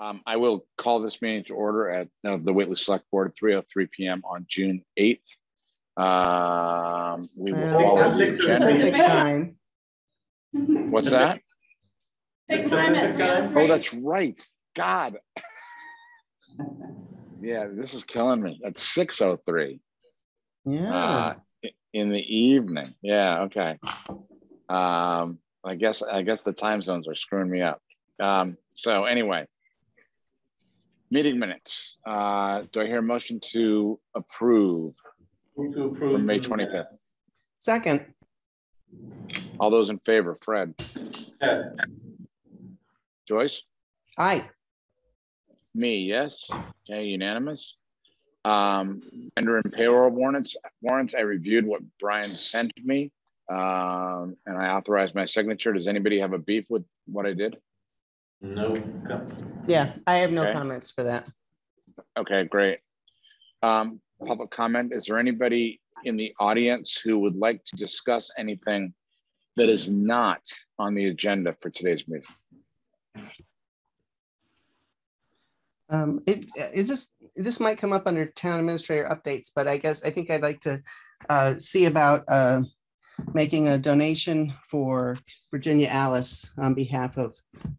Um, I will call this meeting to order at uh, the Whately Select Board at 3:03 PM on June 8th. Um, we will Well, follow the Six or agenda. Time. What's that? Take time. Oh, that's right. God. Yeah, this is killing me. At 6:03 Yeah. uh, in the evening. Yeah, okay. Um, I guess I guess the time zones are screwing me up. Um, so anyway, meeting minutes. Uh, do I hear a motion to approve Move to approve. from May 25th? Second. All those in favor, Fred, Yeah. Joyce, Aye. me, yes. Okay, unanimous. Um, vendor and payroll warrants, warrants, I reviewed what Brian sent me. Um, and I authorized my signature. Does anybody have a beef with what I did? No. Yeah, I have no Okay. comments for that. Okay, great. Um, public comment, is there anybody in the audience who would like to discuss anything that is not on the agenda for today's meeting? Um, it, is this, this might come up under town administrator updates, but I guess, I think I'd like to uh, see about uh, making a donation for Virginia Alice on behalf of,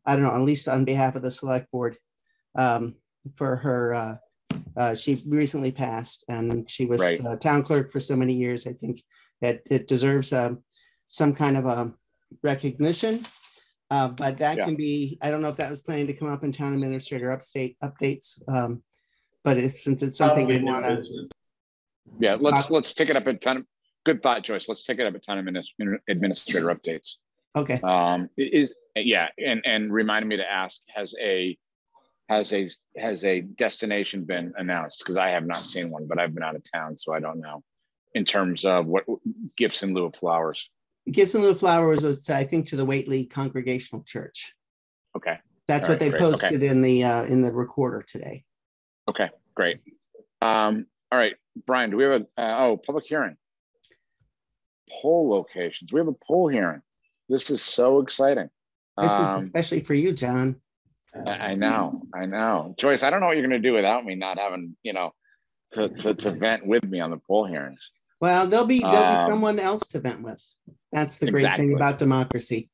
I don't know, at least on behalf of the select board um, for her, uh, uh, she recently passed and she was Right. uh, town clerk for so many years. I think that it deserves um, some kind of a recognition. Uh, but that Yeah. can be, I don't know if that was planning to come up in town administrator upstate updates. Um, but it's, since it's something we want to, Yeah, let's, Uh, let's take it up at ton, good thought, Joyce. Let's take it up at town adminis- administrator updates. okay, Um, is, yeah, and, and remind me to ask, has a, has a, has a destination been announced? Because I have not seen one, but I've been out of town, so I don't know. In terms of what gifts in lieu of flowers. Gibson Little Flowers was, I think, to the Whately Congregational Church. Okay, That's All what they right, great, okay. posted in the, uh, in the recorder today. okay, great. Um, all right, Brian, do we have a, uh, oh, public hearing? Pole locations. We have a pole hearing. This is so exciting. This is Um, especially for you, John. I, I know, I know. Joyce, I don't know what you're gonna do without me not having, you know, to, to, to vent with me on the pole hearings. Well, there'll be, there'll be Um, someone else to vent with. That's the great Exactly. thing about democracy.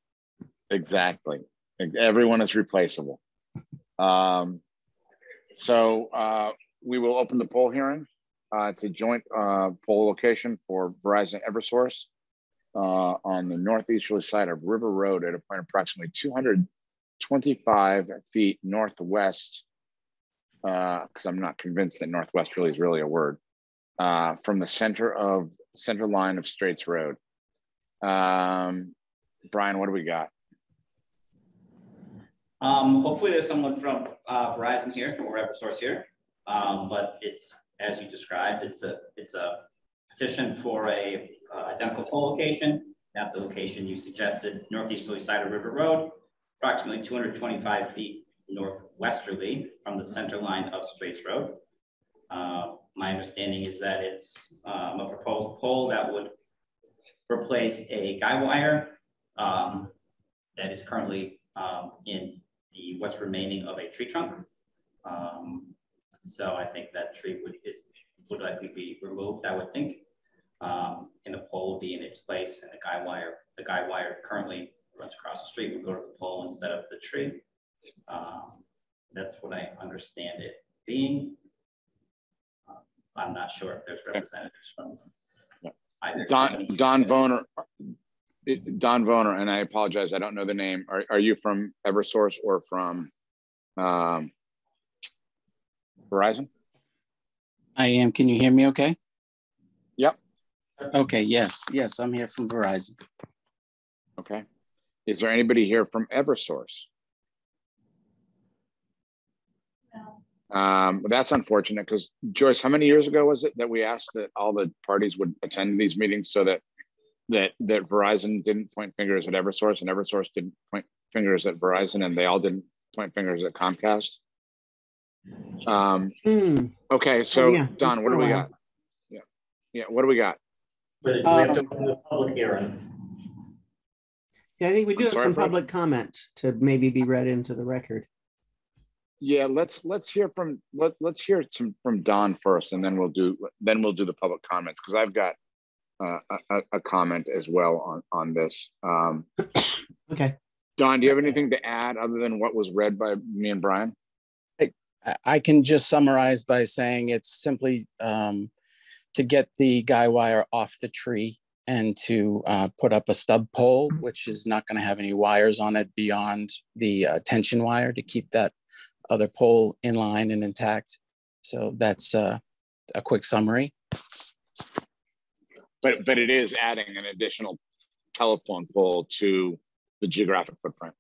Exactly. Everyone is replaceable. Um, so uh, we will open the pole hearing. Uh, it's a joint uh, pole location for Verizon Eversource uh, on the northeasterly side of River Road at a point approximately 225 feet northwest. Because I'm not convinced that northwest really is really a word. Uh, from the center of center line of Straits Road. Um, Brian, what do we got? Um, hopefully there's someone from uh, Verizon here or Eversource here. Um, but it's, as you described, it's a, it's a petition for a uh, identical pole location. At the location you suggested, northeasterly side of River Road, approximately 225 feet northwesterly from the center line of Straits Road. Uh, my understanding is that it's um, a proposed pole that would replace a guy wire um, that is currently um, in the what's remaining of a tree trunk. Um, so I think that tree would is would likely be removed, I would think. Um, and the pole would be in its place and the guy wire, the guy wire currently runs across the street would go to the pole instead of the tree. Um, that's what I understand it being. Uh, I'm not sure if there's representatives from either. Don, Don Voner, Don Voner, and I apologize, I don't know the name. Are, are you from Eversource or from um, Verizon? I am. Can you hear me okay? Yep. Okay, yes, yes, I'm here from Verizon. Okay. Is there anybody here from Eversource? No. Um, but that's unfortunate because Joyce, how many years ago was it that we asked that all the parties would attend these meetings so that that that Verizon didn't point fingers at Eversource and Eversource didn't point fingers at Verizon and they all didn't point fingers at Comcast? Um, Hmm, okay, so yeah, Don, what do we while. got? Yeah, yeah, what do we got? But we have to open the public hearing. yeah, I think we do I'm have sorry, some Fred? public comment to maybe be read into the record. Yeah, let's, let's hear from, let, let's hear some from Don first and then we'll do, then we'll do the public comments because I've got uh, a, a, a comment as well on, on this. Um, Okay. Don, do you have anything to add other than what was read by me and Brian? I- I can just summarize by saying it's simply um, to get the guy wire off the tree and to uh, put up a stub pole, which is not going to have any wires on it beyond the uh, tension wire to keep that other pole in line and intact. So that's uh, a quick summary. But, but it is adding an additional telephone pole to the geographic footprint.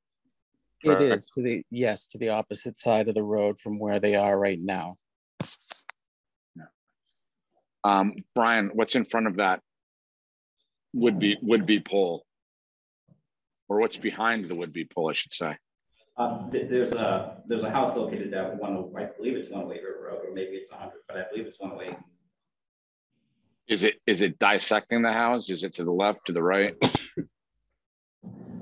It Correct. is to the, yes, to the opposite side of the road from where they are right now. Um, Brian, what's in front of that would be, would be pole? Or what's behind the would be pole, I should say? Uh, th- there's a, there's a house located at one, I believe it's one way River Road, or maybe it's a hundred, but I believe it's one way. Is it, is it dissecting the house? Is it to the left, to the right?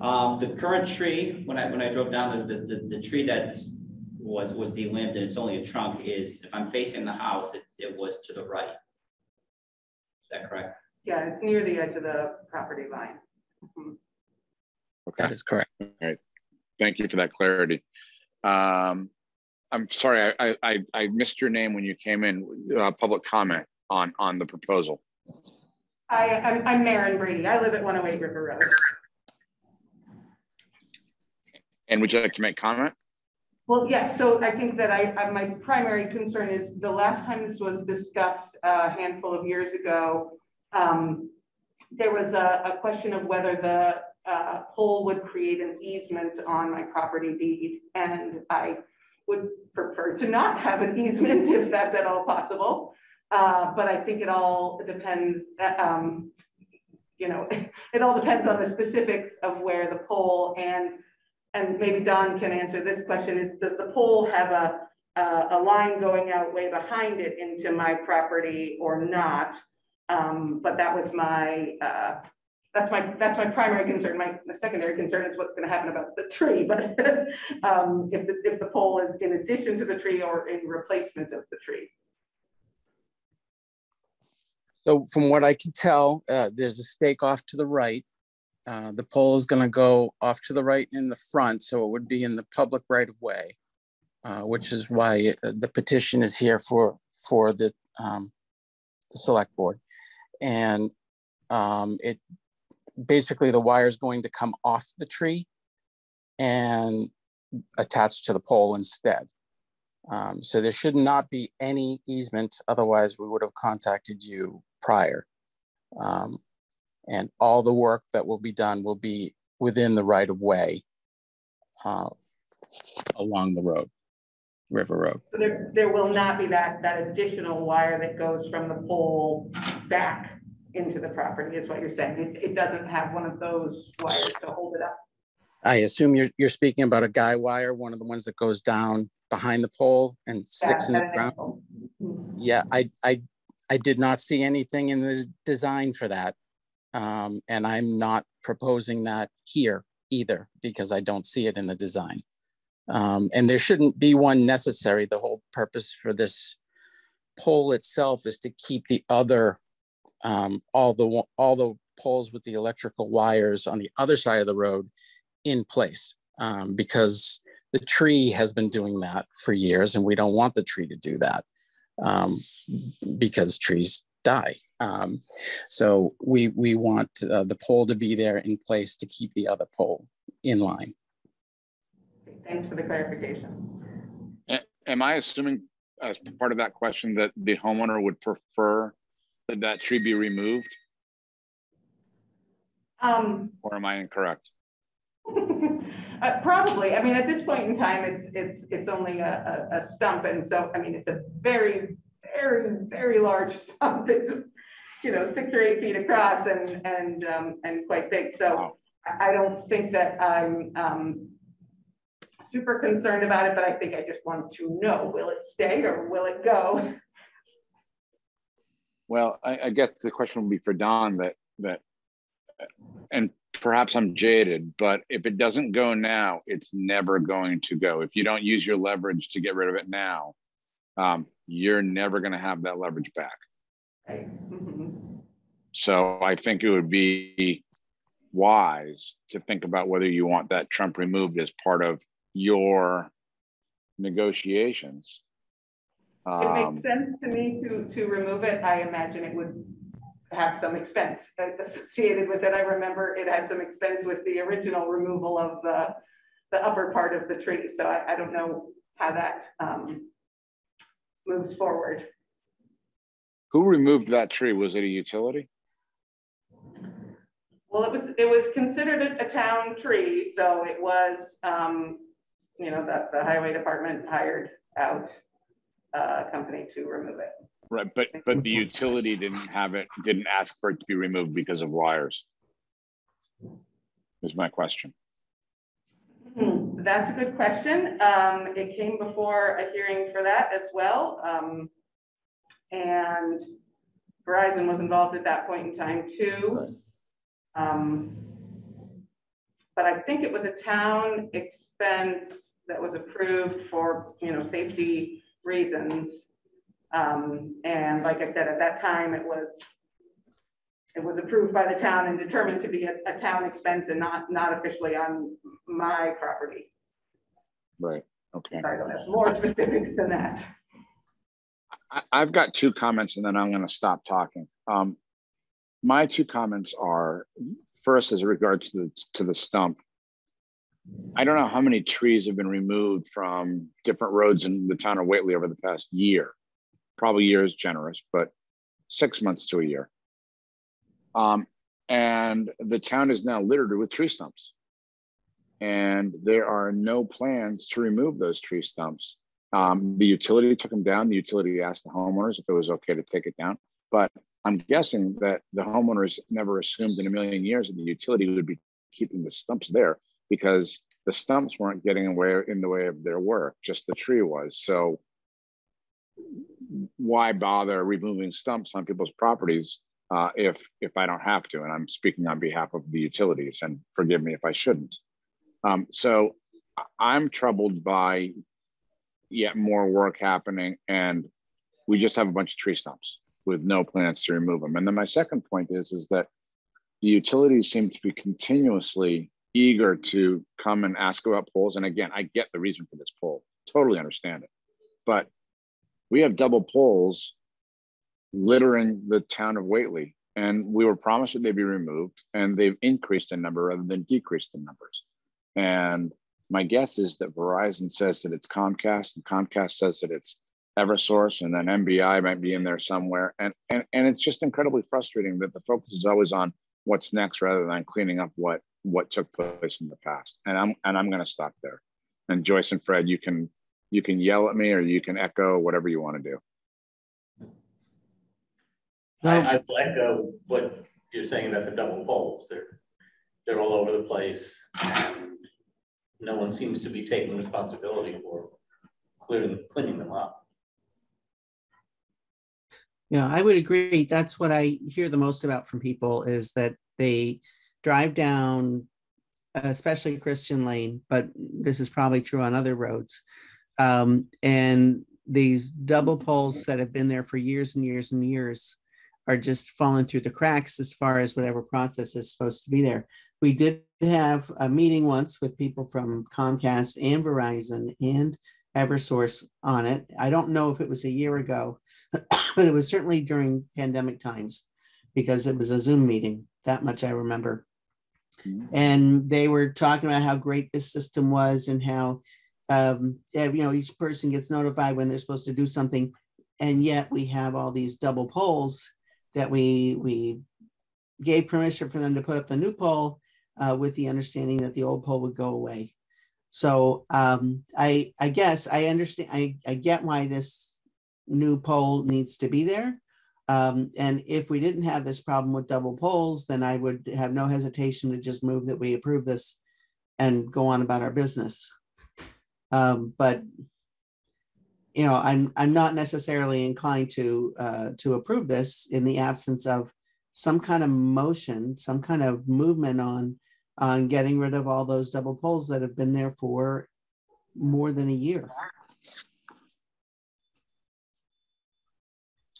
Um, the current tree, when I, when I drove down, the, the, the tree that was, was delimbed and it's only a trunk is, if I'm facing the house, it, it was to the right. Is that correct? Yeah, it's near the edge of the property line. Mhm. Okay, That is correct. thank you for that clarity. Um, I'm sorry, I, I- I, I missed your name when you came in, uh, public comment on, on the proposal. I, I'm, I'm Maren Brady. I live at 108 River Road. And would you like to make comment? Well, yes, so I think that I, I- my primary concern is the last time this was discussed a handful of years ago, um, there was a, a question of whether the uh, pole would create an easement on my property deed. And I would prefer to not have an easement if that's at all possible. Uh, But I think it all depends, uh, um, you know, it all depends on the specifics of where the pole and and maybe Don can answer this question, is does the pole have a, a, a line going out way behind it into my property or not? Um, but that was my, uh, that's my, that's my primary concern. My, my secondary concern is what's gonna happen about the tree, but um, if the, if the pole is in addition to the tree or in replacement of the tree. So from what I can tell, uh, there's a stake off to the right. Uh, the pole is gonna go off to the right in the front, so it would be in the public right of way. Uh, which is why uh, the petition is here for, for the, um, the select board. And, um, it, basically the wire is going to come off the tree and attach to the pole instead. Um, so there should not be any easement, otherwise we would have contacted you prior. Um, and all the work that will be done will be within the right of way uh, along the road, River Road. So there, there will not be that, that additional wire that goes from the pole back into the property is what you're saying. It, it doesn't have one of those wires to hold it up. I assume you're, you're speaking about a guy wire, one of the ones that goes down behind the pole and sticks in the ground. Yeah, I, I, I did not see anything in the design for that. Um, and I'm not proposing that here either because I don't see it in the design. Um, and there shouldn't be one necessary. The whole purpose for this pole itself is to keep the other, um, all the, all the poles with the electrical wires on the other side of the road in place. Um, because the tree has been doing that for years and we don't want the tree to do that um, because trees die. Um, so we we want uh, the pole to be there in place to keep the other pole in line. Thanks for the clarification. Am I assuming as part of that question that the homeowner would prefer that that tree be removed Um, or am I incorrect? uh, probably, I mean, at this point in time, it's, it's, it's only a, a, a stump. And so, I mean, it's a very, very, very large stump. It's, you know, six or eight feet across and, and, um, and quite big. So Wow. I, don't think that I'm, um, super concerned about it, but I think I just want to know, will it stay or will it go? Well, I, I guess the question would be for Don that, that and perhaps I'm jaded, but if it doesn't go now, it's never going to go. If you don't use your leverage to get rid of it now, um, you're never going to have that leverage back. Right. So I think it would be wise to think about whether you want that Trump removed as part of your negotiations. It Um, makes sense to me to, to remove it. I imagine it would have some expense associated with it. I remember it had some expense with the original removal of the, the upper part of the tree. So I, I don't know how that um, moves forward. who removed that tree? Was it a utility? Well, it was, it was considered a, a town tree, so it was, um, you know, the, the highway department hired out a company to remove it. Right, but but the utility didn't have it, didn't ask for it to be removed because of wires. Is my question. Hmm, That's a good question. Um, it came before a hearing for that as well. Um, and Verizon was involved at that point in time too. Um, but I think it was a town expense that was approved for, you know, safety reasons. Um, and like I said, at that time, it was, it was approved by the town and determined to be a, a town expense and not, not officially on my property. Right, okay. I don't have more specifics than that. I, I've got two comments and then I'm gonna stop talking. Um, my two comments are, first, as regards to the, to the stump. I don't know how many trees have been removed from different roads in the town of Whately over the past year. Probably year is generous, but six months to a year. Um, and the town is now littered with tree stumps. And there are no plans to remove those tree stumps. Um, the utility took them down. The utility asked the homeowners if it was okay to take it down. But I'm guessing that the homeowners never assumed in a million years that the utility would be keeping the stumps there because the stumps weren't getting away in the way of their work, just the tree was. So why bother removing stumps on people's properties uh, if if I don't have to? And I'm speaking on behalf of the utilities, and forgive me if I shouldn't. Um, so I'm troubled by yet more work happening, and we just have a bunch of tree stumps with no plans to remove them. And then my second point is is that the utilities seem to be continuously eager to come and ask about poles. And again, I get the reason for this pole, totally understand it. But we have double poles littering the town of Whately, and we were promised that they'd be removed, and they've increased in number rather than decreased in numbers. And my guess is that Verizon says that it's Comcast, and Comcast says that it's Eversource, and then MBI might be in there somewhere. And, and, and it's just incredibly frustrating that the focus is always on what's next rather than cleaning up what what took place in the past. And I'm and I'm gonna stop there. And Joyce and Fred, you can you can yell at me or you can echo whatever you want to do. I, I echo what you're saying about the double poles. They're, they're all over the place and no one seems to be taking responsibility for clearing, cleaning them up. Yeah, I would agree. That's what I hear the most about from people is that they drive down, especially Christian Lane, but this is probably true on other roads. Um, and these double poles that have been there for years and years and years are just falling through the cracks as far as whatever process is supposed to be there. We did have a meeting once with people from Comcast and Verizon and Eversource on it. I don't know if it was a year ago, but it was certainly during pandemic times because it was a Zoom meeting. That much I remember. Mhm. And they were talking about how great this system was and how, um, you know, each person gets notified when they're supposed to do something. And yet we have all these double poles that we we gave permission for them to put up the new pole uh, with the understanding that the old pole would go away. So um, I I guess I understand I, I get why this new pole needs to be there. Um, and if we didn't have this problem with double poles, then I would have no hesitation to just move that we approve this and go on about our business. Um, but you know, I'm I'm not necessarily inclined to uh, to approve this in the absence of some kind of motion, some kind of movement on, on getting rid of all those double poles that have been there for more than a year.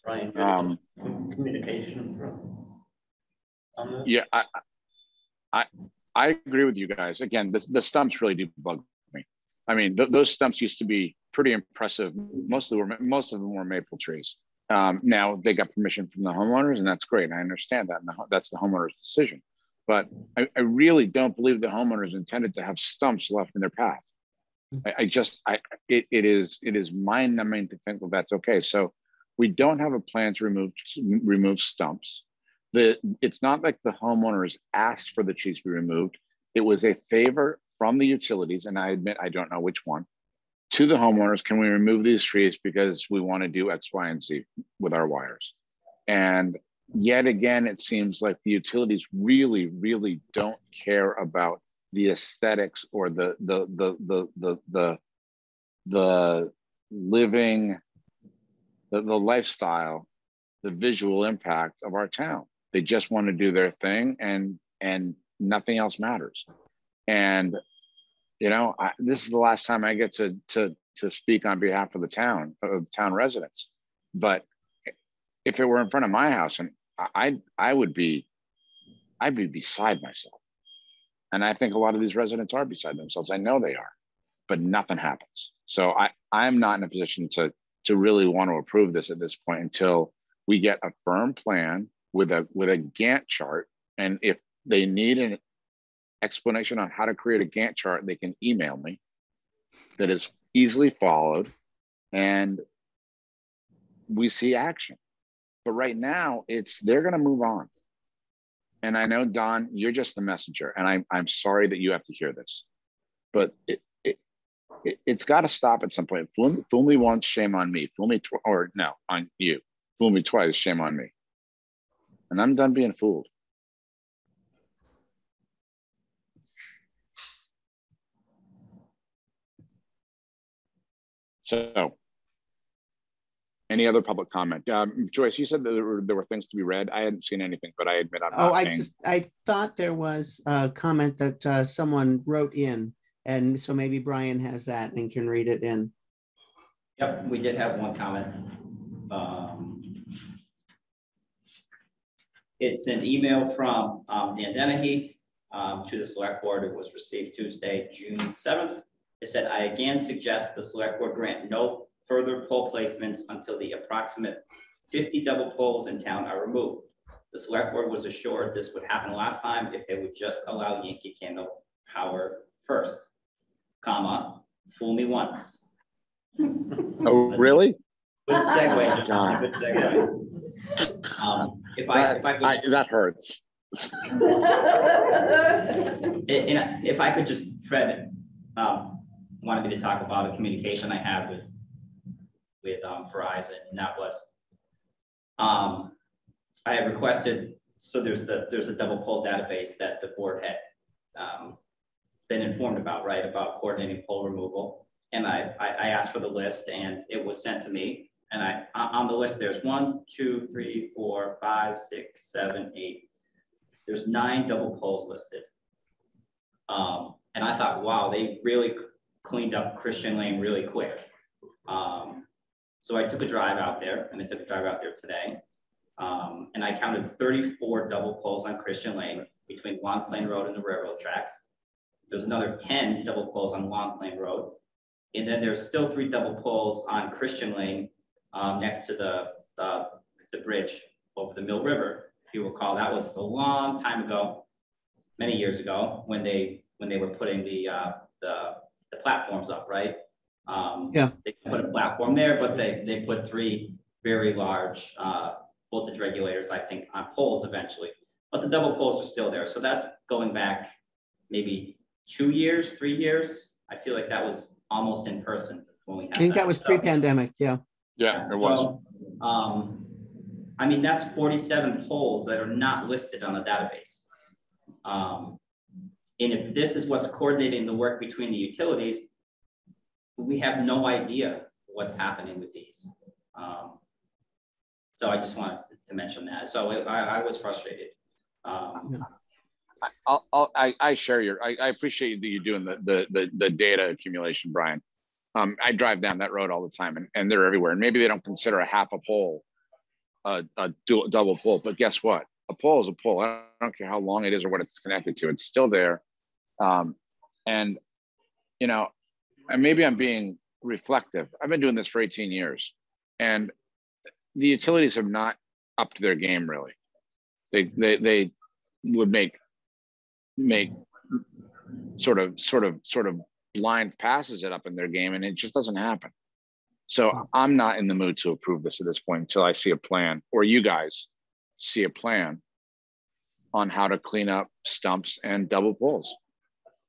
Ryan, Um, communication from. Yeah, I, I, I agree with you guys. Again, the, the stumps really do bug me. I mean, th- those stumps used to be pretty impressive. Most of were, most of them were maple trees. Um, now they got permission from the homeowners, and that's great. I understand that, and the, that's the homeowner's decision. But I, I really don't believe the homeowners intended to have stumps left in their path. I, I just, I, it, it is, it is mind numbing to think that that's okay. So we don't have a plan to remove remove stumps. The it's not like the homeowners asked for the trees to be removed. It was a favor from the utilities, and I admit I don't know which one, to the homeowners. Can we remove these trees because we want to do X, Y, and Z with our wires? And yet again, it seems like the utilities really, really don't care about the aesthetics or the the the the the the, the living the, the lifestyle, the visual impact of our town. They just want to do their thing and and nothing else matters. And you know, I, this is the last time I get to to to speak on behalf of the town of town residents. But if it were in front of my house, and I I would be I'd be beside myself. And I think a lot of these residents are beside themselves. I know they are, but nothing happens. So I I'm not in a position to to really want to approve this at this point until we get a firm plan with a with a Gantt chart. And if they need an explanation on how to create a Gantt chart, they can email me that is easily followed and we see action. But right now, it's they're going to move on. And I know, Don, you're just the messenger. And I'm, I'm sorry that you have to hear this. But it, it, it, has got to stop at some point. Fool, fool me once, shame on me. Fool me, tw- or no, on you. Fool me twice, shame on me. And I'm done being fooled. So, any other public comment? Um, Joyce, you said that there were, there were things to be read. I hadn't seen anything, but I admit I'm Oh, not I paying- just, I thought there was a comment that uh, someone wrote in. And so maybe Brian has that and can read it in. Yep, we did have one comment. Um, It's an email from um, Dan Dennehy um, to the select board. It was received Tuesday, June seventh. It said, I again suggest the select board grant no further pole placements until the approximate fifty double poles in town are removed. The select board was assured this would happen last time if they would just allow Yankee Candle power first, comma, fool me once. Oh, really? Good segue, John, God. good segue. Um, If I, That, if I could. I, that hurts. And and if I could just, Fred, um, wanted me to talk about a communication I had with, with, um, Verizon, and that was, um, I had requested, so there's the, there's a double pole database that the board had, um, been informed about, right, about coordinating pole removal. And I, I, I asked for the list and it was sent to me. And I, on the list, there's one, two, three, four, five, six, seven, eight, there's nine double poles listed. Um, and I thought, wow, they really cleaned up Christian Lane really quick. Um, so I took a drive out there and I took a drive out there today. Um, and I counted thirty-four double poles on Christian Lane between Long Plain Road and the railroad tracks. There's another ten double poles on Long Plain Road. And then there's still three double poles on Christian Lane, um, next to the, the bridge over the Mill River if you recall, that was a long time ago, many years ago, when they, when they were putting the, uh, the, the platforms up, right? Um, Yeah. They put a platform there, but they, they put three very large, uh, voltage regulators, I think, on poles eventually. But the double poles are still there, so that's going back maybe two years, three years. I feel like that was almost in person when we had I think that was So- pre-pandemic, yeah. Yeah, it was. so, Um, I mean, that's forty-seven poles that are not listed on the database. Um, and if this is what's coordinating the work between the utilities, we have no idea what's happening with these. Um, So I just wanted to, to mention that. So I, I was frustrated. Um, I'll, I'll, I, I share your, I, I appreciate that you're doing the, the, the, the data accumulation, Brian. Um, I drive down that road all the time and, and they're everywhere. And maybe they don't consider a half a pole a, a dual, double pole, but guess what? A pole is a pole. I don't care how long it is or what it's connected to. It's still there. Um, and, you know, and maybe I'm being reflective. I've been doing this for 18 years and the utilities have not upped their game really. They, they, they would make make sort of sort of sort of blind passes it up in their game and it just doesn't happen so i'm not in the mood to approve this at this point until i see a plan or you guys see a plan on how to clean up stumps and double poles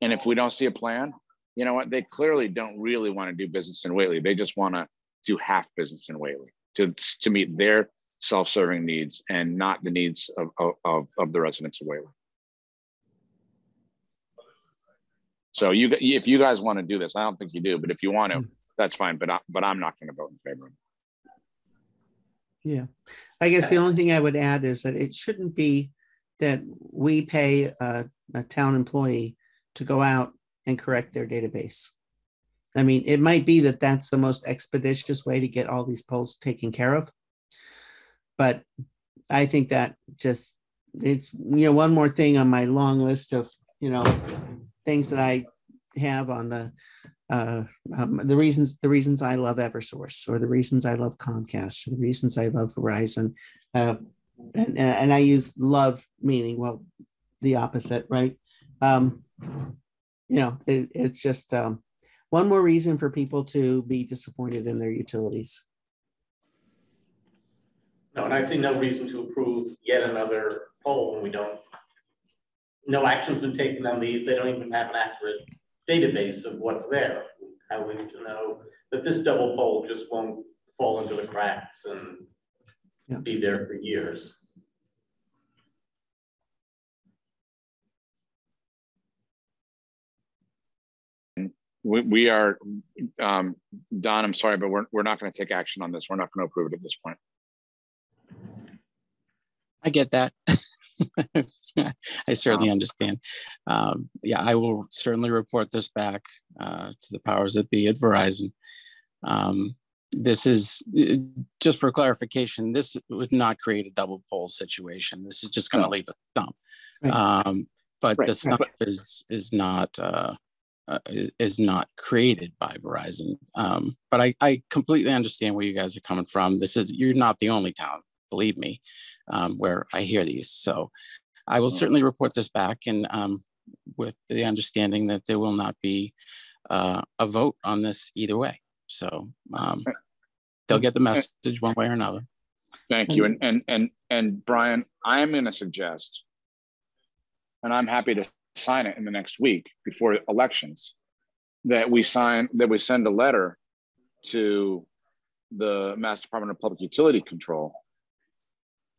and if we don't see a plan you know what they clearly don't really want to do business in Whately. they just want to do half business in Whately to, to meet their self-serving needs and not the needs of, of, of the residents of Whately. So you, if you guys want to do this, I don't think you do, but if you want to, hmm. that's fine. But I, but I'm not going to vote in favor. Yeah, I guess the uh, only thing I would add is that it shouldn't be that we pay a, a town employee to go out and correct their database. I mean, it might be that that's the most expeditious way to get all these poles taken care of. But I think that just it's you know one more thing on my long list of you know things that I have on the uh, um, the reasons the reasons I love Eversource or the reasons I love Comcast or the reasons I love Verizon, uh, and and I use love meaning well the opposite, right? Um, you know, it, it's just um, one more reason for people to be disappointed in their utilities. No, and I see no reason to approve yet another pole when we don't no action's been taken on these. They don't even have an accurate database of what's there. How are we to know that this double pole just won't fall into the cracks and yeah. be there for years? We, we are, um, Don, I'm sorry, but we're, we're not going to take action on this. We're not going to approve it at this point. I get that. I certainly understand. Um, yeah, I will certainly report this back uh, to the powers that be at Verizon. Um, this is uh, just for clarification. This would not create a double pole situation. This is just going to leave a stump. Right. Um, but right. the stump right. is is not uh, uh, is not created by Verizon. Um, but I, I completely understand where you guys are coming from. This is you're not the only town believe me, um, where I hear these. So I will certainly report this back and um, with the understanding that there will not be uh, a vote on this either way. So um, they'll get the message one way or another. Thank you. And and and and Brian, I'm going to suggest, and I'm happy to sign it in the next week before elections, that we sign that we send a letter to the Mass Department of Public Utility Control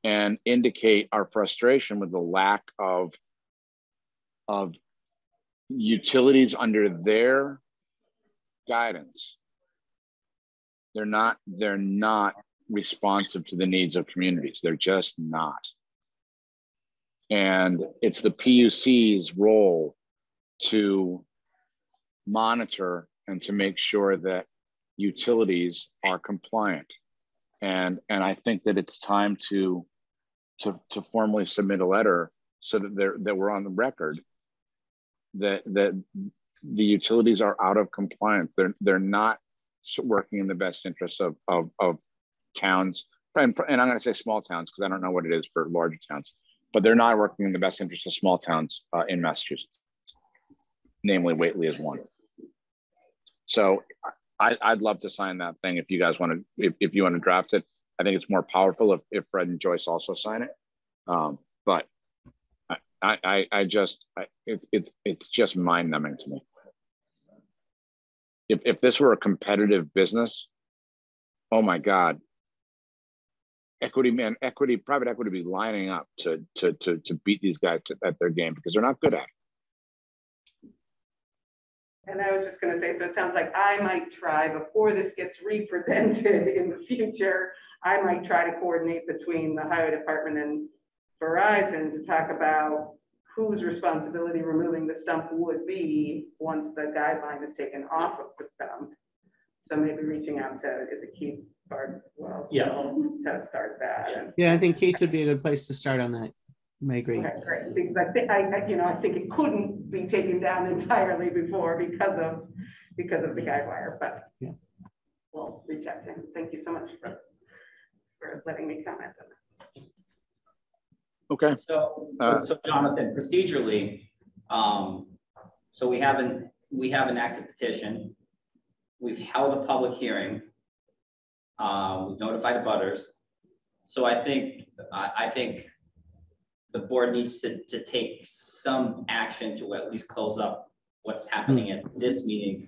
and indicate our frustration with the lack of of utilities under their guidance. They're not they're not responsive to the needs of communities. They're just not. And it's the puc's role to monitor and to make sure that utilities are compliant and and I think that it's time to to to formally submit a letter so that they're that we're on the record that that the utilities are out of compliance. They're they're not working in the best interest of of, of towns and, and I'm going to say small towns because I don't know what it is for larger towns, but they're not working in the best interest of small towns uh, in Massachusetts. Namely, Whately is one. So I, would love to sign that thing if you guys want to, if, if you want to draft it. I think it's more powerful if, if Fred and Joyce also sign it. Um, but I, I, I just, I, it, it's, it's just mind numbing to me. If, if this were a competitive business, oh my God, equity man, equity, private equity be lining up to, to, to, to beat these guys to, at their game because they're not good at it. And I was just gonna say, so it sounds like I might try, before this gets represented in the future, I might try to coordinate between the highway department and Verizon to talk about whose responsibility removing the stump would be once the guideline is taken off of the stump. So maybe reaching out to, is it Keith Bardwell? Yeah. To start that. Yeah. Yeah, I think Keith would be a good place to start on that. I agree. Okay, great, because I think, I, I- you know, I think it couldn't be taken down entirely before because of, because of the guide wire, but. Yeah. We'll reach out to him. Thank you so much for, for letting me comment on that. Okay. So, Uh, so so Jonathan, procedurally, um, so we haven't, we have an active petition. We've held a public hearing. Um, we've notified the abutters. So I think, I, I think the board needs to, to take some action to at least close up what's happening at this meeting.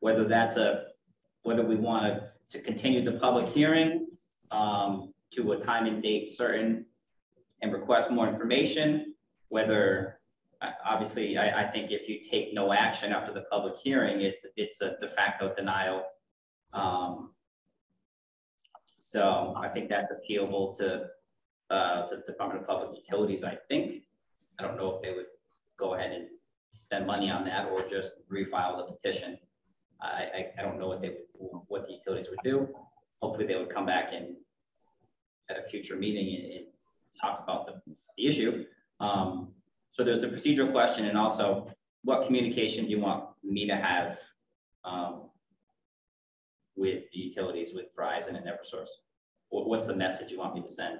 Whether that's a, whether we want to, to continue the public hearing, um, to a time and date certain, and request more information, whether, uh, obviously, I, I think if you take no action after the public hearing, it's, it's a de facto denial. Um, So I think that's appealable to, uh, the Department of Public Utilities, I think. I don't know if they would go ahead and spend money on that or just refile the petition. I, I, I don't know what they, what the utilities would do. Hopefully, they would come back and at a future meeting and, and talk about the, the issue. Um, so there's a procedural question and also what communication do you want me to have um, with the utilities, with Verizon and Eversource? What, what's the message you want me to send?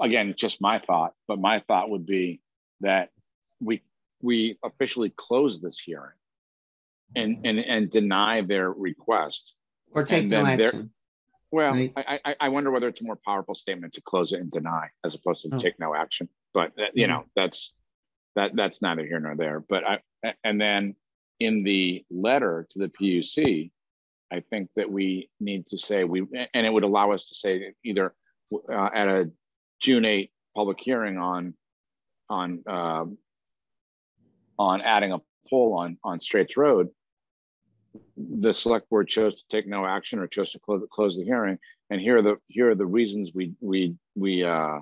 Again, just my thought, but my thought would be that we, we officially close this hearing and, and, and deny their request. Or take no action. Well, Right. I, I, I wonder whether it's a more powerful statement to close it and deny as opposed to Oh. take no action. But, uh, you Mhm. know, that's, that, that's neither here nor there. But I and then in the letter to the PUC, I think that we need to say we, and it would allow us to say either uh, at a June 8 public hearing on, on, um, on adding a pole on, on Straits Road, the select board chose to take no action or chose to close, close the hearing. And here are the, here are the reasons we, we, we, uh,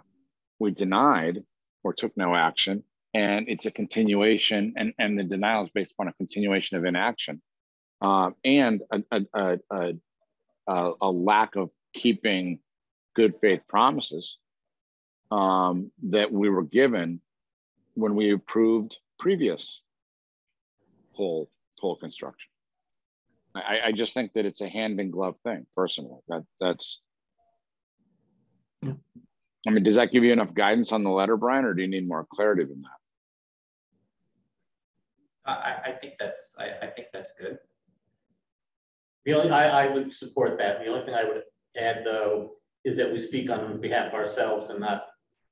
we denied or took no action. And it's a continuation and, and the denial is based upon a continuation of inaction. Uh, and a, a, a, a, a lack of keeping good faith promises um, that we were given when we approved previous pole, pole construction. I, I just think that it's a hand in glove thing personally. That that's. Yeah. I mean, does that give you enough guidance on the letter, Brian, or do you need more clarity than that? I, I, I think that's, I, I think that's good. The only, I, I would support that. The only thing I would add though, is that we speak on behalf of ourselves and not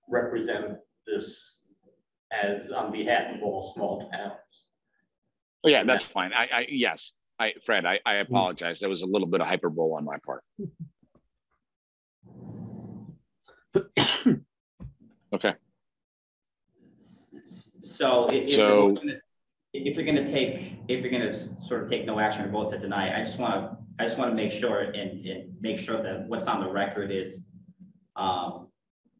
represent this as on behalf of all small towns. Oh, yeah, that's fine. I, I, yes, I, Fred, I, I apologize. There was a little bit of hyperbole on my part. Okay, So if, So- if you're gonna take, if you're gonna sort of take no action or vote to deny, I just wanna, I just wanna make sure and, and make sure that what's on the record is, um,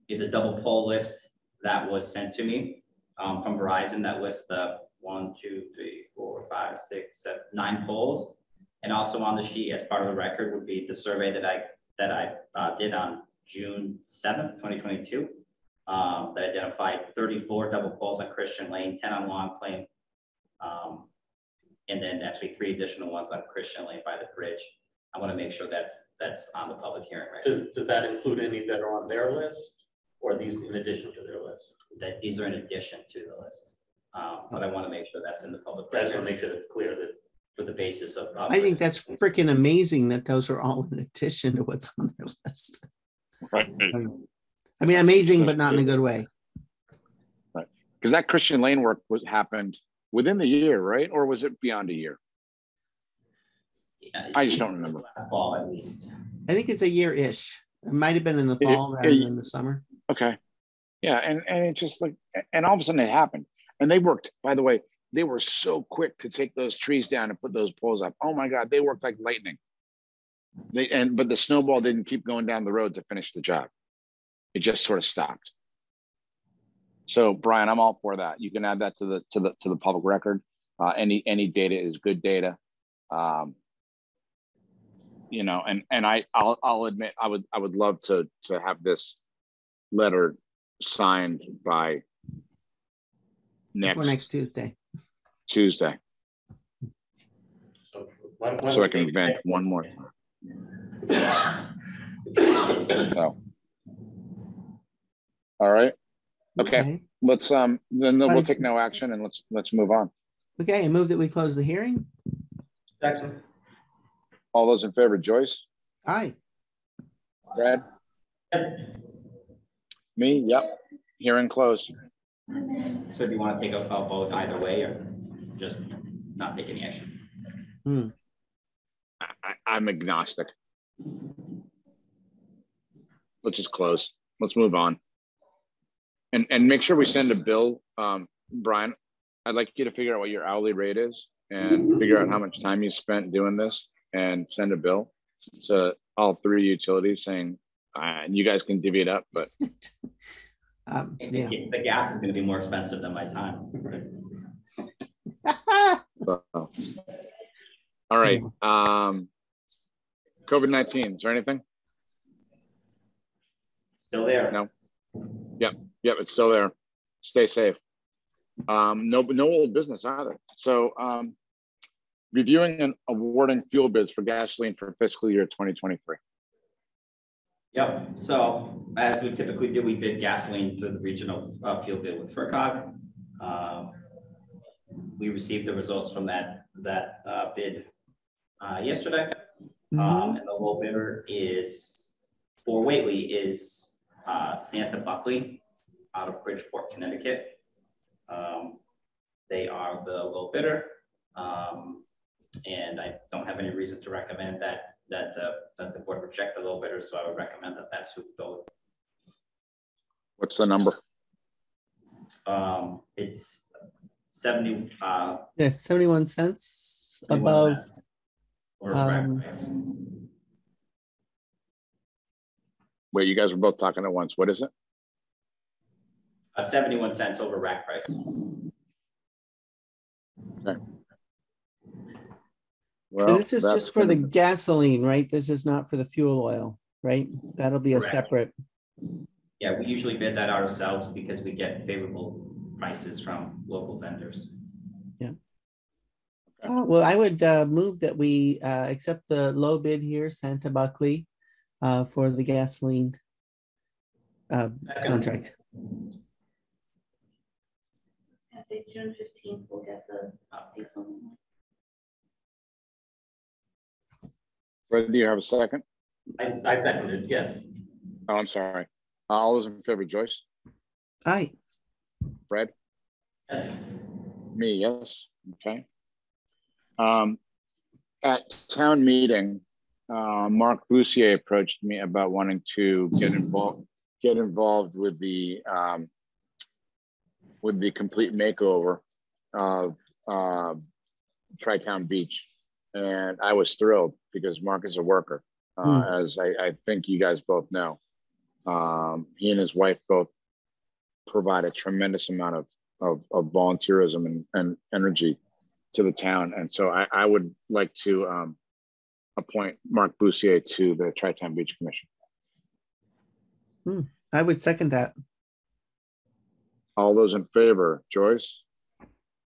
is a double pole list that was sent to me, um, from Verizon that lists the one, two, three, four, five, six, seven, nine poles. And also on the sheet as part of the record would be the survey that I, that I, uh, did on June seventh, twenty twenty-two um, that identified thirty-four double poles on Christian Lane, ten on Long Plain. Um, and then actually three additional ones on Christian Lane by the bridge. I want to make sure that's, that's on the public hearing, right? Does, does that include any that are on their list? Or are these in addition to their list? That these are in addition to the list. Um, but I want to make sure that's in the public I just want to make sure that clear that for the basis of. I think that's freaking amazing that those are all in addition to what's on their list. right. I mean, amazing, but not in a good way. Right, Because that Christian Lane work was happened within the year, right? Or was it beyond a year? Yeah, I just don't remember. last Fall at least. I think it's a year-ish. It might have been in the It- fall rather it- than the summer. Okay. Yeah, and and it just like and all of a sudden it happened. And they worked, by the way, they were so quick to take those trees down and put those poles up. Oh my God, they worked like lightning. They and but the snowball didn't keep going down the road to finish the job. It just sort of stopped. So Brian, I'm all for that. You can add that to the to the to the public record. Uh, any any data is good data. Um, you know, and and I I'll I'll admit I would I would love to to have this letter signed by next, For next Tuesday. Tuesday, So when- when so I can vent one more time. So. All right, okay, let's um, then we'll Fine. take no action and let's let's move on. Okay, I move that we close the hearing. Second, All those in favor, Joyce, Aye. Brad, Yep. me, yep, hearing closed. So do you want to take a, a vote either way or just not take any action? I, I- I'm agnostic. Let's just close. Let's move on. And, and make sure we send a bill, um, Brian, I'd like you to figure out what your hourly rate is and figure out how much time you spent doing this and send a bill to all three utilities saying, uh, and you guys can divvy it up, but Um, The yeah. the gas is gonna be more expensive than my time. So, all right. Um, COVID nineteen. Is there anything? Still there. No. Yep, it's still there. Stay safe. Um, no, no old business either. So, um, reviewing and awarding fuel bids for gasoline for fiscal year twenty twenty three. Yep, so as we typically do, we bid gasoline through the regional uh, fuel bid with FRCOG. Um, We received the results from that, that uh, bid uh, yesterday. Mhm. Um, and the low bidder is, for Whately, is uh, Santa Buckley out of Bridgeport, Connecticut. Um, They are the low bidder. Um, And I don't have any reason to recommend that, that the, that the board reject the low bidder, so I would recommend that that's who go. What's the number? Um, It's seventy, uh. Yeah, seventy-one cents 71 above, cents um. Wait, you guys were both talking at once. What is it? Uh, seventy-one cents over rack price. Well, this is just for the gasoline, right? This is not for the fuel oil, right? That'll be a separate, Yeah, we usually bid that ourselves because we get favorable prices from local vendors. Uh, well, I would uh, move that we uh, accept the low bid here, Santa Buckley, uh, for the gasoline uh, Second. contract. I say June fifteenth, we'll get the uh, diesel. Fred, do you have a second? I, I seconded, yes. Oh, I'm sorry. Uh, All those in favor, Joyce, Aye. Fred, Yes. me, yes, okay. Um, at town meeting, uh, Mark Bussier approached me about wanting to get involved, get involved with the, um, with the complete makeover of, uh, Tri-Town Beach. And I was thrilled because Mark is a worker, uh, as I, I think you guys both know. Um, he and his wife both provide a tremendous amount of, of, of volunteerism and, and energy to the town. And so I, I would like to um, appoint Mark Bussier to the Tri-Town Beach Commission. I would second that. All those in favor, Joyce?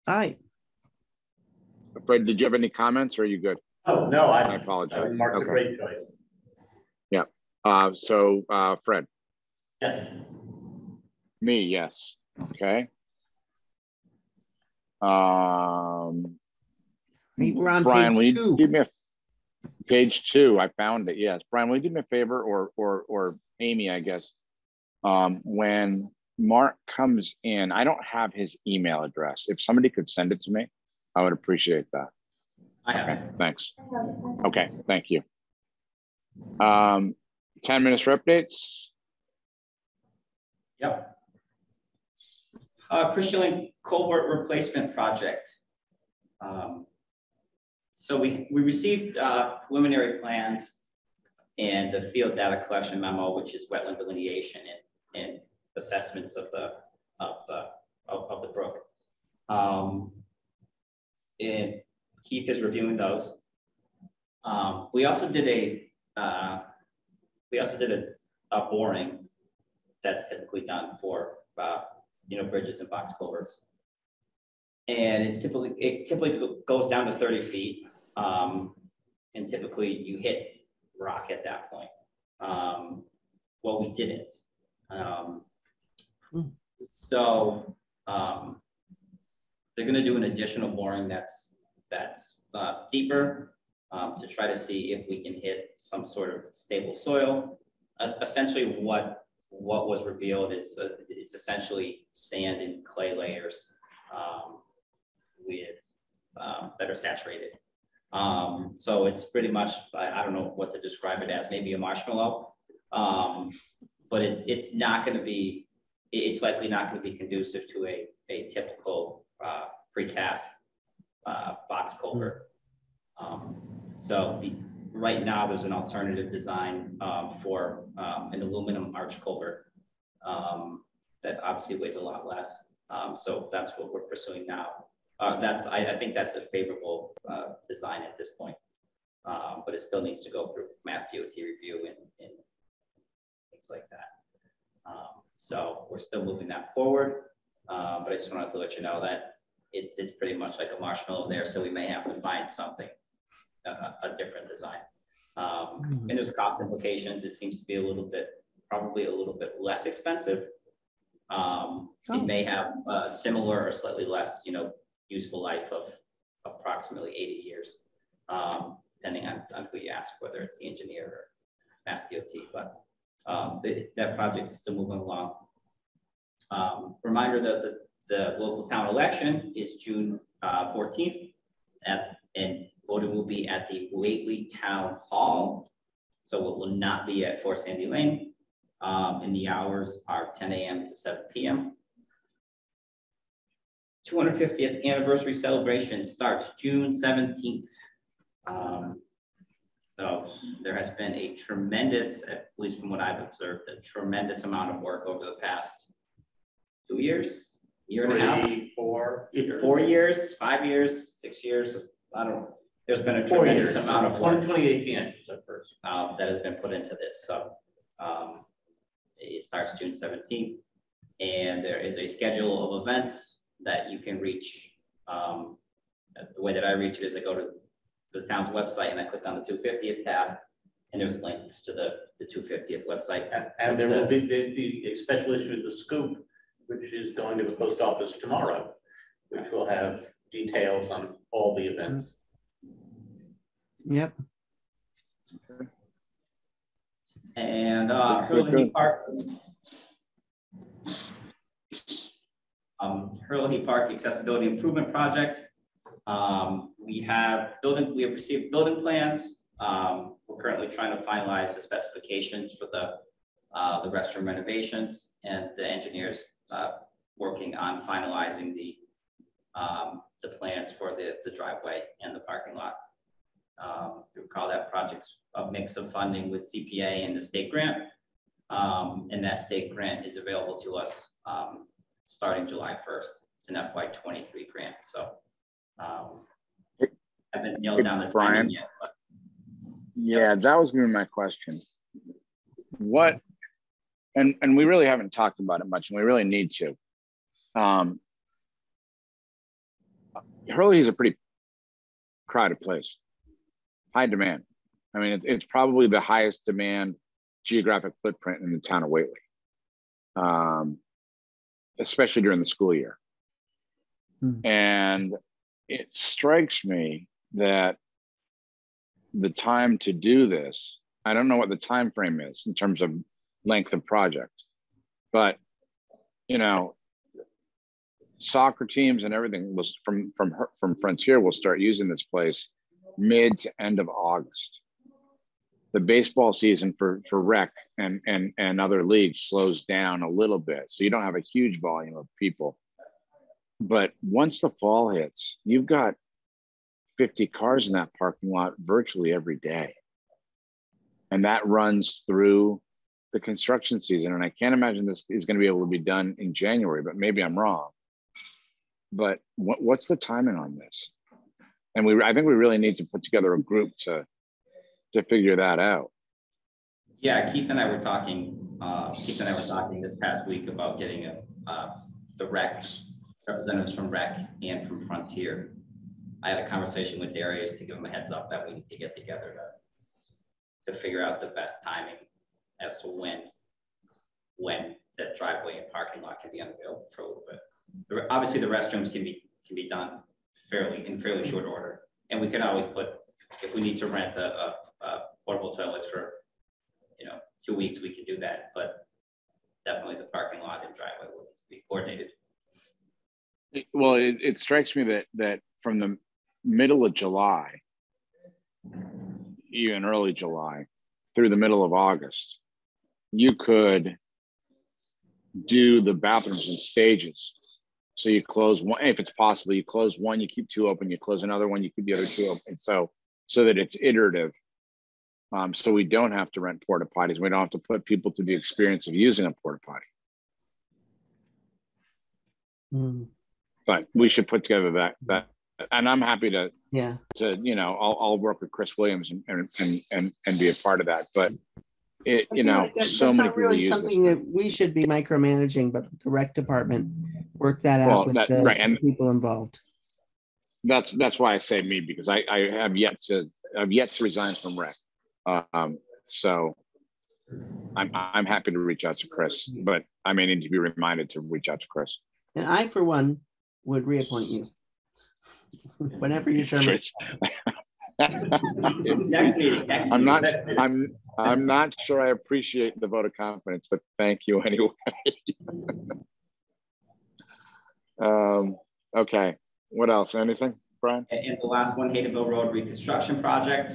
Aye. Fred, did you have any comments or are you good? Oh, no, I I, I apologize. marked a great choice. Uh, so uh, Fred, Yes. me, yes. Okay. Um, Right, We're on Brian, will page you two. give me a page two? I found it. Yes, Brian, will you do me a favor, or or or Amy, I guess. Um, when Mark comes in, I don't have his email address. If somebody could send it to me, I would appreciate that. I have Okay, it. thanks. Okay, thank you. Um, ten minutes for updates. Yep. Uh, Christian Lane culvert replacement project. Um, So we, we received uh, preliminary plans and the field data collection memo, which is wetland delineation and, and assessments of the, of the, of, of the brook. Um, And Keith is reviewing those. Um, we also did a, uh, we also did a, a boring that's typically done for, uh, you know, bridges and box culverts. And it's typically, it typically goes down to thirty feet. Um, and typically you hit rock at that point. Um, well, we didn't. Um. So, um, they're gonna do an additional boring that's, that's, uh, deeper, um, to try to see if we can hit some sort of stable soil. Es- Essentially, what, what was revealed is, uh, it's essentially sand and clay layers, um, with, um, that are saturated. Um, so it's pretty much, I, I don't know what to describe it as, maybe a marshmallow. Um, but it's, it's not gonna be, it- it's likely not gonna be conducive to a, a typical, uh, precast, uh, box culvert. Um, so the, right now, there's an alternative design, um, for, um, an aluminum arch culvert. Um, that obviously weighs a lot less. Um, so that's what we're pursuing now. Uh, that's, I, I think that's a favorable, uh, design at this point. Uh, but it still needs to go through Mass DOT review and, and things like that. Um, so we're still moving that forward. Uh, but I just wanted to let you know that it's, it's pretty much like a marshmallow there, so we may have to find something, a, a different design. Um, Mhm. and there's cost implications. It seems to be a little bit, probably a little bit less expensive. Um, Oh. it may have a similar or slightly less, you know, useful life of approximately eighty years. Um, depending on, on who you ask, whether it's the engineer or Mass DOT, but, um, the- that project is still moving along. Um, reminder that the, the local town election is June, uh, fourteenth. At, and voting will be at the Whately Town Hall. So it will not be at Four Sandy Lane. Um, and the hours are ten AM to seven PM. Two hundred fiftieth anniversary celebration starts June seventeenth. Um, so there has been a tremendous, at least from what I've observed, a tremendous amount of work over the past two years, year and a half, four years. four years, five years, six years, I don't, there's been a Four tremendous years. amount of work twenty eighteen, first. um, that has been put into this, so, um, it starts June seventeenth. And there is a schedule of events that you can reach. Um, the way that I reach it is I go to the town's website and I click on the two fiftieth tab. And there's links to the, the two fiftieth website. And, and there will be, the, the, a special issue of the scoop, which is going to the post office tomorrow, which will have details on all the events. Yep. And, uh, Good, good, Herlihy. Park. Um, Herlihy Park Accessibility Improvement Project. Um, we have building, we have received building plans. Um, we're currently trying to finalize the specifications for the, uh, the restroom renovations and the engineers, uh, working on finalizing the, um, the plans for the, the driveway and the parking lot. Um, you recall that project's a mix of funding with CPA and the state grant. Um, and that state grant is available to us, um, starting July first. It's an FY twenty-three grant, so, um, haven't nailed down the Brian? timing yet, but Yeah, that was gonna be my question. What, and, and we really haven't talked about it much, and we really need to. Um, Herlihy is a pretty crowded place, high demand. I mean, it's, it's probably the highest demand geographic footprint in the town of Whately. Um, especially during the school year. Hmm. And it strikes me that the time to do this, I don't know what the time frame is in terms of length of project, but you know, soccer teams and everything was from from her- from Frontier will start using this place mid to end of August. The baseball season for for rec and and and other leagues slows down a little bit, so you don't have a huge volume of people but once the fall hits, you've got 50 cars in that parking lot virtually every day. And that runs through the construction season. And I can't imagine this is going to be able to be done in January, but maybe I'm wrong. But what, what's the timing on this? And we, I think we really need to put together a group to, to figure that out. Yeah, Keith and I were talking, uh, Keith and I were talking this past week about getting a, uh, the rec, representatives from rec and from Frontier. I had a conversation with Darius to give him a heads up that we need to get together to, to figure out the best timing as to when, when that driveway and parking lot can be unveiled for a little bit. Obviously, the restrooms can be, can be done fairly, in fairly short order. And we can always put, if we need to rent a, a, a portable toilets for, you know, two weeks, we can do that, but definitely the parking lot and driveway will need to be coordinated. Well, it, it strikes me that, that from the middle of July, even early July, through the middle of August, you could do the bathrooms in stages. So you close one, if it's possible, you close one, you keep two open, you close another one, you keep the other two open. So, so that it's iterative. Um, so we don't have to rent porta potties. We don't have to put people through the experience of using a porta potty. Hmm, But we should put together that, that, and I'm happy to, Yeah, to, you know, I'll, I'll work with Chris Williams and, and, and, and, be a part of that. But it, you know, like that's- so many people really use this. Something that we should be micromanaging, but the rec department work that Well, out with that- the right, and- people involved. That's, that's why I say me, because I, I have yet to, I've yet to resign from rec. Um, so I'm, I'm happy to reach out to Chris, but I may need to be reminded to reach out to Chris. And I, for one, would reappoint you. Whenever your term, Chris. Next meeting, next. I'm not. I'm, I'm not sure I appreciate the vote of confidence, but thank you anyway. Um, okay, what else? Anything, Brian? And and the last one, Haydenville Road reconstruction project.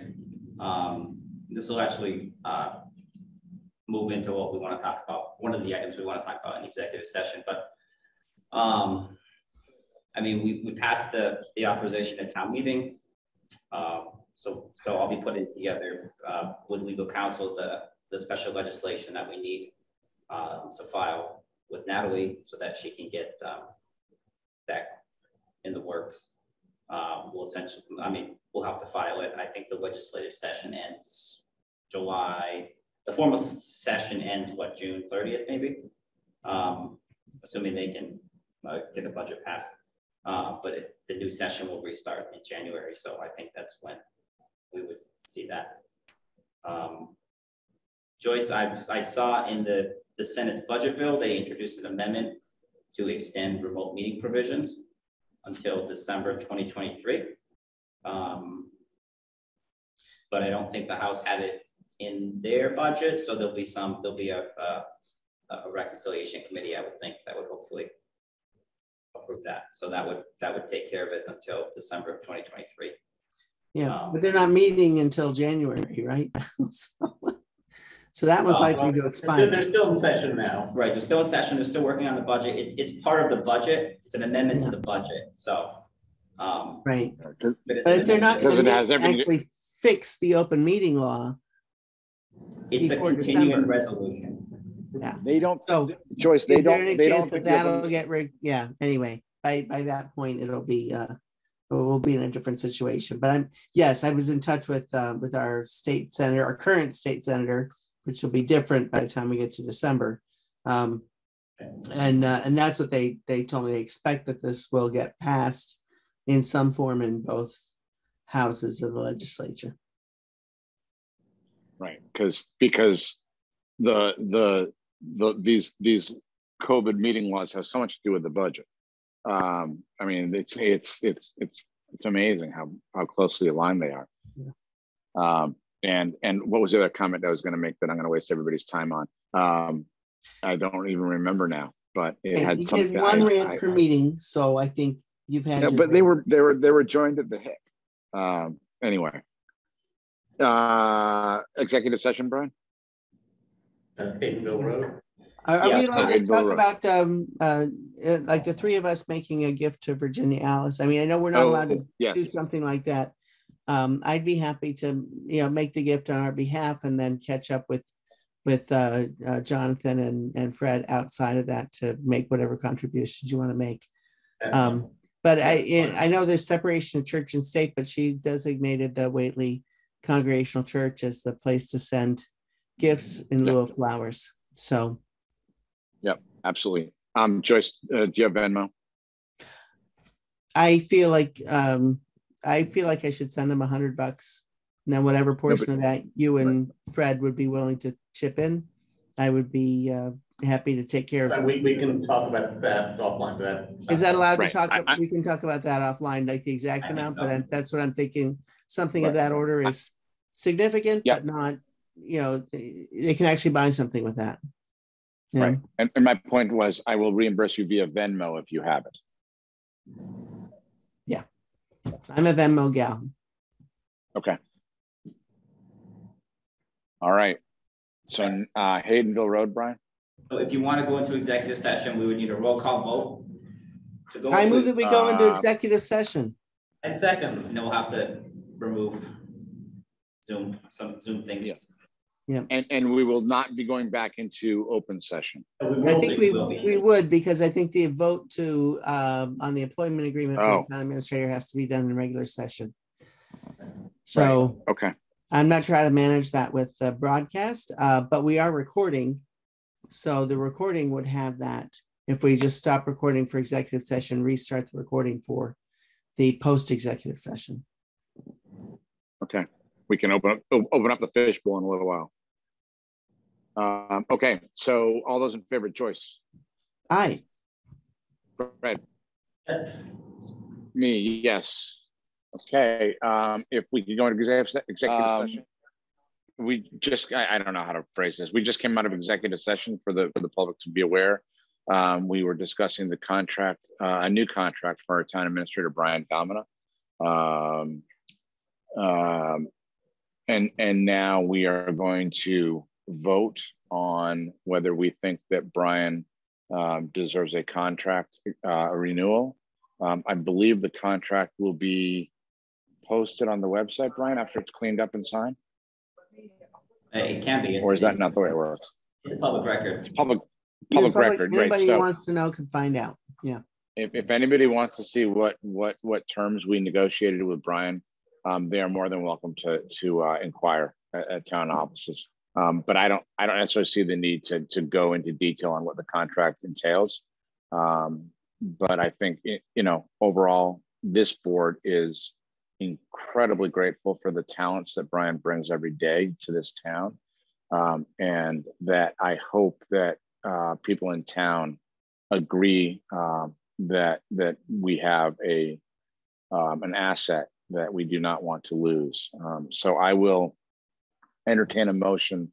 Um, This will actually uh, move into what we want to talk about, one of the items we want to talk about in executive session, but um, I mean, we, we passed the, the authorization at town meeting. Um, So, so I'll be putting together uh, with legal counsel, the, the special legislation that we need um, to file with Natalie so that she can get um, that in the works. Um, we'll essentially, I mean, we'll have to file it. I think the legislative session ends July, the formal session ends, what, June thirtieth, maybe? Um, assuming they can, uh, get a budget passed. Uh, but it, the new session will restart in January, so I think that's when we would see that. Um, Joyce, I, I saw in the, the Senate's budget bill, they introduced an amendment to extend remote meeting provisions until December twenty twenty-three. Um, But I don't think the House had it in their budget, so there'll be some, there'll be a, a, a reconciliation committee, I would think, that would hopefully approve that. So that would, that would take care of it until December of twenty twenty-three. yeah, Um, but they're not meeting until January, right? So- So that one's Oh, likely well, to expire. they're still in session now. Right, they're still in session, they're still working on the budget. It's, it's part of the budget. It's an amendment to the budget, so. um, Right, Because But it's but if they're not it gonna has everything actually fix the open meeting law, It's a continuing December. resolution. They don't, so Joyce, they don't, any they chance don't. That that'll get rid, yeah, anyway, by, by that point, it'll be, uh, we'll be in a different situation, but I'm, yes, I was in touch with, uh, with our state senator, our current state senator, which will be different by the time we get to December. Um, and, uh, and that's what they, they told me, they expect that this will get passed in some form in both houses of the legislature. Right, because, because the, the, the, these, these COVID meeting laws have so much to do with the budget. Um, I mean, it's, it's, it's, it's, it's amazing how, how closely aligned they are. Um, and, and what was the other comment I was gonna make that I'm gonna waste everybody's time on? Um, I don't even remember now, but it And had You something. get one I- rant I- per meeting, so I think you've had. Yeah, but they were, they were, they were joined at the hip. Um, anyway. Uh, executive session, Brian? Uh, Haydenville Road. Are, are Yeah, we allowed to Haydenville talk Road. about, um, uh, uh, like the three of us making a gift to Virginia Alice? I mean, I know we're not Oh, allowed to do Yes, something like that. Um, I'd be happy to, you know, make the gift on our behalf and then catch up with, with, uh, uh, Jonathan and, and Fred outside of that to make whatever contributions you want to make. Um, but I, Yeah, I know there's separation of church and state, but she designated the Whately Congregational Church as the place to send gifts in lieu of flowers. So yep, absolutely. Um, Joyce, uh, do you have Venmo? I feel like, um, I feel like I should send them a hundred bucks. And then whatever portion of that you and Fred would be willing to chip in, I would be, uh, happy to take care of. We, we can talk about that offline, that. Is that allowed to talk? I- I- We can talk about that offline, like the exact I amount, so. but I- that's what I'm thinking. Something of that order is significant, Yeah. but not, you know, they they can actually buy something with that. You know? Right. And, and my point was, I will reimburse you via Venmo if you have it. Yeah. I'm a Venmo gal. Okay. All right. So, Yes. uh, Haydenville Road, Brian? So if you want to go into executive session, we would need a roll call vote. To go I move that we go into uh, executive session. I second. And then we'll have to remove Zoom, some Zoom things. Yeah. And, and we will not be going back into open session. I think we, we would, because I think the vote to, um, on the employment agreement for Oh. the town administrator has to be done in regular session. So Okay. I'm not sure how to manage that with the broadcast, uh, but we are recording. So the recording would have that. If we just stop recording for executive session, restart the recording for the post-executive session. Okay. We can open up, o- open up the fishbowl in a little while. Um, okay. So all those in favor, Joyce, Aye, Fred, Yes. me, yes. Okay. Um, if we could go into executive, executive Um, session. We just, I, I don't know how to phrase this. We just came out of executive session for the, for the public to be aware. Um, we were discussing the contract, uh, a new contract for our town administrator, Brian Domina. Um, um, and, and now we are going to vote on whether we think that Brian um, deserves a contract uh, renewal. Um, I believe the contract will be posted on the website, Brian, after it's cleaned up and signed, Uh, It can be. or is that not the way it works? It's a public record. It's public, Either public record, right? Anybody who So wants to know can find out. Yeah, if, if anybody wants to see what, what, what terms we negotiated with Brian, um, they are more than welcome to, to, uh, inquire at, at town offices. Um, but I don't, I don't necessarily see the need to, to go into detail on what the contract entails. Um, but I think, it- you know, overall, this board is incredibly grateful for the talents that Brian brings every day to this town. Um, and that I hope that, uh, people in town agree, um, that, that we have a, um, an asset that we do not want to lose. Um, so I will entertain a motion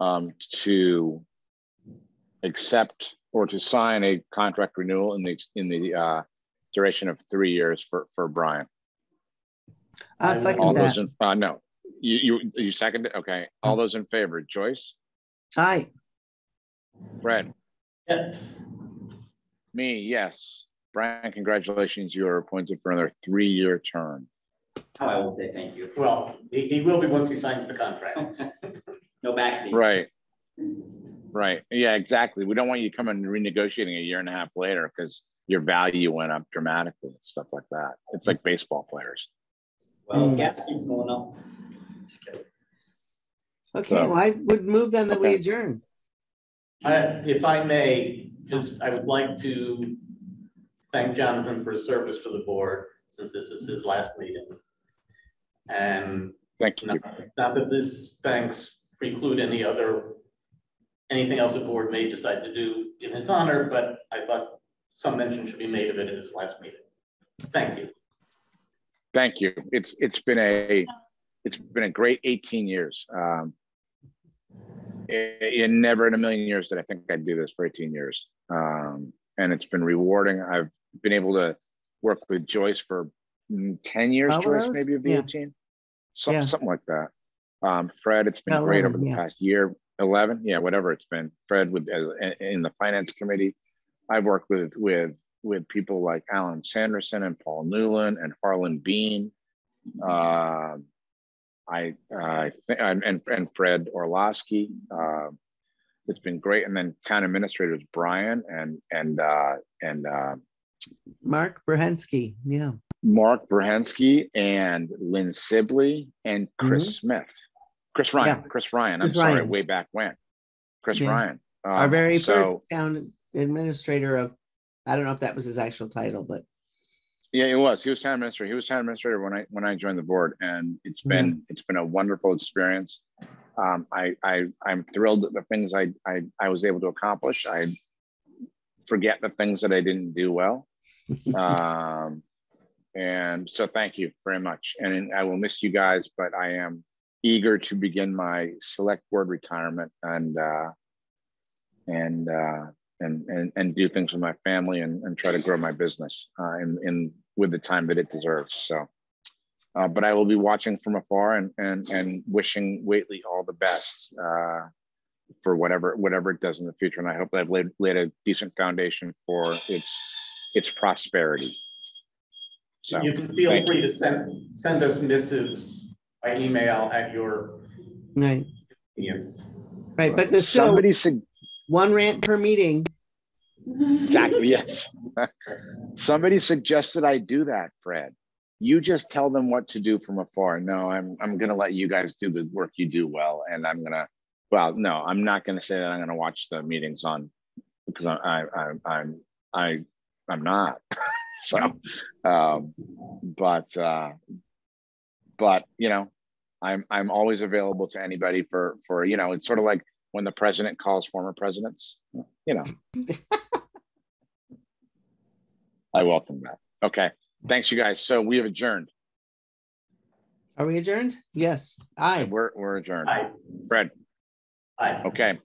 um, to accept or to sign a contract renewal in the, in the uh, duration of three years for, for Brian. I'll second All that. those, in uh, no, you, you, you seconded, okay. All those in favor, Joyce, Aye, Fred, Yes. me, yes. Brian, congratulations, you are appointed for another three-year term. Oh, I will say thank you. Well, he, he will be once he signs the contract. No backseats. Right. Right. Yeah, exactly. We don't want you coming and renegotiating a year and a half later because your value went up dramatically and stuff like that. It's like baseball players. Well, Mm. gas keeps going up. Just kidding. okay, So- well, I would move then that we adjourn. I, if I may, just, I would like to thank Jonathan for his service to the board, since this is his last meeting. And Thank you. not not that this thanks preclude any other, anything else the board may decide to do in his honor, but I thought some mention should be made of it at his last meeting. Thank you. Thank you. It's, it's been a, it's been a great 18 years. Um, it, never in a million years did I think I'd do this for 18 years. Um, and it's been rewarding. I've been able to work with Joyce for mm, 10 years, Joyce, maybe of the Yeah. 18. Some, Yeah. Something like that. Um, Fred, it's been Yeah, great over the yeah. past year, 11, yeah, whatever it's been. Fred with, uh, in- the finance committee. I've worked with, with, with people like Alan Sanderson and Paul Newland and Harlan Bean. Uh, I, I think, and, and and Fred Orlowski. Uh, it's been great. And then town administrators, Brian and, and, uh, and, uh, Mark Brahensky, yeah. Mark Brahensky and Lynn Sibley and Chris Smith. Chris Ryan, Mm-hmm. Yeah. Chris Ryan. I'm Chris sorry, Ryan. way back when. Chris Yeah. Ryan. Our Um, very so, first town administrator of, I don't know if that was his actual title, but Yeah, it was. He was town administrator. He was town administrator when I when I joined the board, and it's been it's been a wonderful experience. Um, I I I'm thrilled at the things I I I was able to accomplish. I forget the things that I didn't do well. Um, and so thank you very much. And I will miss you guys, but I am eager to begin my select board retirement and uh, and uh, and and and do things with my family and, and try to grow my business uh, in in with the time that it deserves. So, uh, but I will be watching from afar and and and wishing Whately all the best uh, for whatever whatever it does in the future. And I hope that I've laid laid a decent foundation for its its prosperity. So You can feel thank free to send, send us missives by email at your right, convenience. right. But there's somebody said one rant per meeting. exactly yes. somebody suggested I do that, Fred. You just tell them what to do from afar. No, I'm I'm gonna let you guys do the work you do well, and I'm gonna. Well, no, I'm not gonna say that I'm gonna watch the meetings on because I I, I I'm I I'm not. so, um, but uh, but you know, I'm I'm always available to anybody for for you know. It's sort of like when the president calls former presidents. You know. I welcome that. Okay. Thanks, you guys. So we have adjourned. Are we adjourned? Yes. Aye. We're we're adjourned. Aye, Fred. aye. Okay.